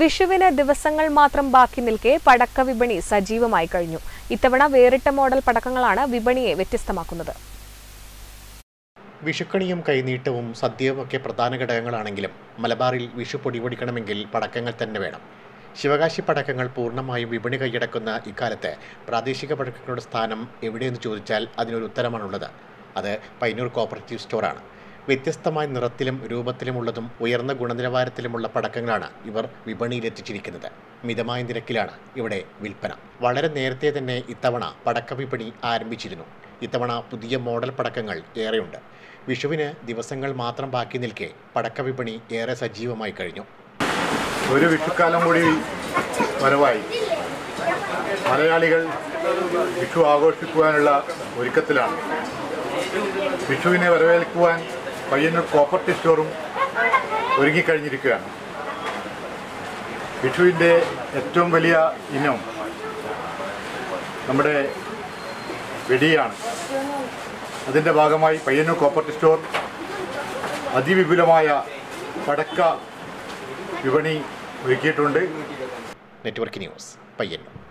വിഷുവിന് ദിവസങ്ങൾ മാത്രം ബാക്കി നിൽക്കെ പടക്ക വിപണി സജീവമായി കഴിഞ്ഞു. ഇത്തവണ വേറിട്ട മോഡൽ പടക്കങ്ങളാണ് വിപണിയെ വ്യത്യസ്തമാക്കുന്നത്. വിഷുക്കണിയും കൈനീട്ടവും സദ്യയുമൊക്കെ പ്രധാന ഘടകങ്ങളാണെങ്കിലും മലബാറിൽ വിഷു പൊടിപൊടിക്കണമെങ്കിൽ പടക്കങ്ങൾ തന്നെ വേണം. ശിവകാശി പടക്കങ്ങൾ പൂർണമായും വിപണി കൈയടക്കുന്ന ഇക്കാലത്ത് പ്രാദേശിക പടക്കങ്ങളുടെ സ്ഥാനം എവിടെയെന്ന് ചോദിച്ചാൽ അതിനൊരു ഉത്തരമാണുള്ളത്. അത് പൈനൂർ കോപ്പറേറ്റീവ് സ്റ്റോറാണ്. വ്യത്യസ്തമായ നിറത്തിലും രൂപത്തിലുമുള്ളതും ഉയർന്ന ഗുണനിലവാരത്തിലുമുള്ള പടക്കങ്ങളാണ് ഇവർ വിപണിയിലെത്തിച്ചിരിക്കുന്നത്. മിതമായ നിരക്കിലാണ് ഇവിടെ വിൽപ്പന. വളരെ നേരത്തെ തന്നെ ഇത്തവണ പടക്ക വിപണി ആരംഭിച്ചിരുന്നു. ഇത്തവണ പുതിയ മോഡൽ പടക്കങ്ങൾ ഏറെയുണ്ട്. വിഷുവിന് ദിവസങ്ങൾ മാത്രം ബാക്കി നിൽക്കെ പടക്ക വിപണി ഏറെ സജീവമായി കഴിഞ്ഞു. ഒരു വിഷുക്കാലം കൂടി വരവായി. മലയാളികൾ വിഷു ആഘോഷിക്കുവാനുള്ള ഒരുക്കത്തിലാണ്. വിഷുവിനെ വരവേൽക്കുവാൻ പയ്യന്നൂർ പ്രോപ്പർട്ടി സ്റ്റോറും ഒരുങ്ങിക്കഴിഞ്ഞിരിക്കുകയാണ്. വിഷുവിന്റെ ഏറ്റവും വലിയ ഇനം നമ്മുടെ വെടിയാണ്. അതിന്റെ ഭാഗമായി പയ്യന്നൂർ പ്രോപ്പർട്ടി സ്റ്റോർ അതിവിപുലമായ പടക്ക വിപണി ഒരുക്കിയിട്ടുണ്ട്. Network news Payyanur.